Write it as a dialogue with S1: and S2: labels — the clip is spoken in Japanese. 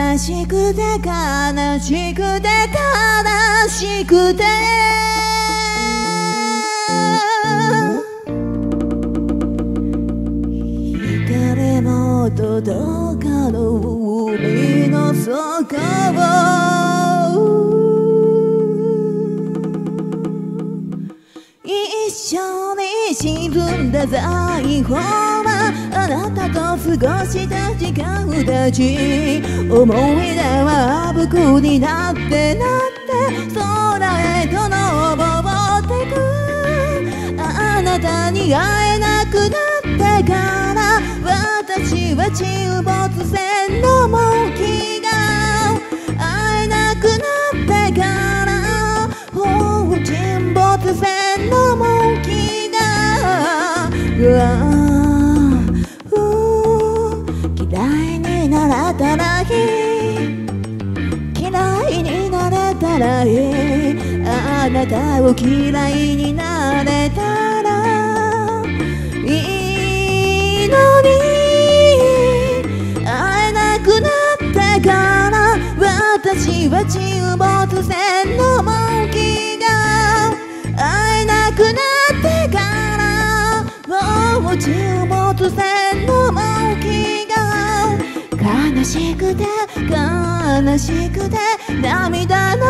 S1: 悲しくて悲しくて悲しくて。誰も届かぬ海の底を。一緒に沈んだ財宝はあなたと過ごした時間たち思い出はあぶくになってなって。空へと登ってく。あなたに会えなくなってから。私は沈没船らいあなたを嫌いになれたらいいのに会えなくなってから私は沈没船の向きが会えなくなってしくて悲しくて涙の